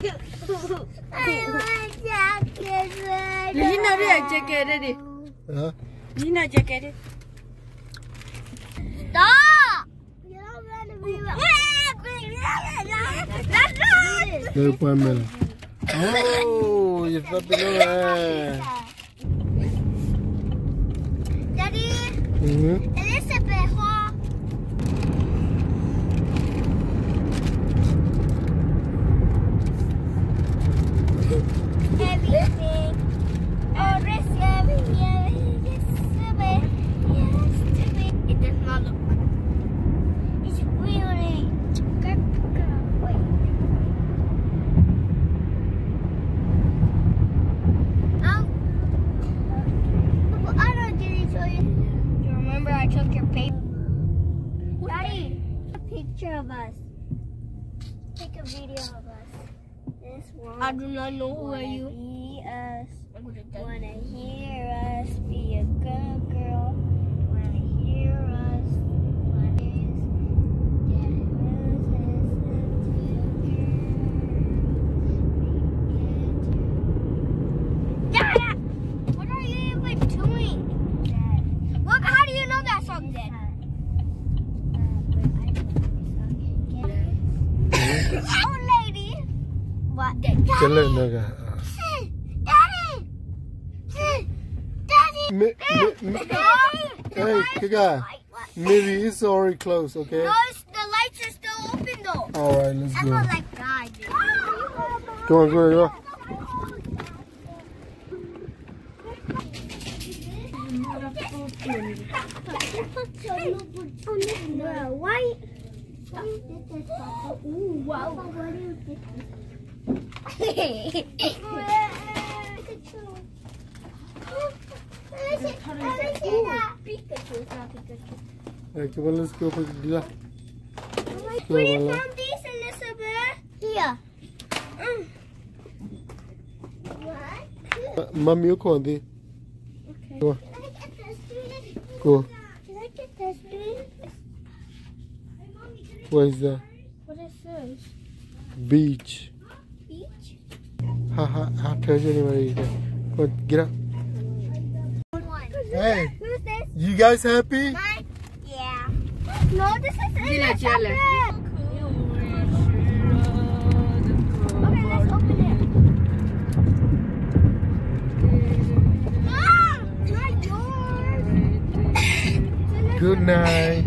Lina, we are jacket. Huh? Lina, jacket. Stop! You don't want to be with me. That's not. Oh, you fell below. Daddy. Mm -hmm. Paper? Daddy, a picture of us. Take a video of us. This one. I do not know who are Wanna you. Be us. Wanna hear us. Be a good girl. Wanna hear us. What is? Yeah, Dad, what are you even doing? Look, how do you know that song, Dad? Old lady. What? Daddy. Daddy. Daddy. Me, me. Hey, Kika. Maybe it's already closed, okay? No, the lights are still open though. All right, let's I go. feel like God. Come on, go, go. Why? Ooh, wow. On, let's go for Dila. Where you found these, Elizabeth? Here. What? Mommy, you come there. Okay. Go, Can I get this three? go. Can I get this three? What is that? What is this? Beach. Beach? Ha ha ha. Treasure anybody there. Come get up. Hey, Who's this? you guys happy? Mine? Yeah. No, this is Gila, Elizabeth. Jelle. Okay, let's open it. Ah, Mom! Good night.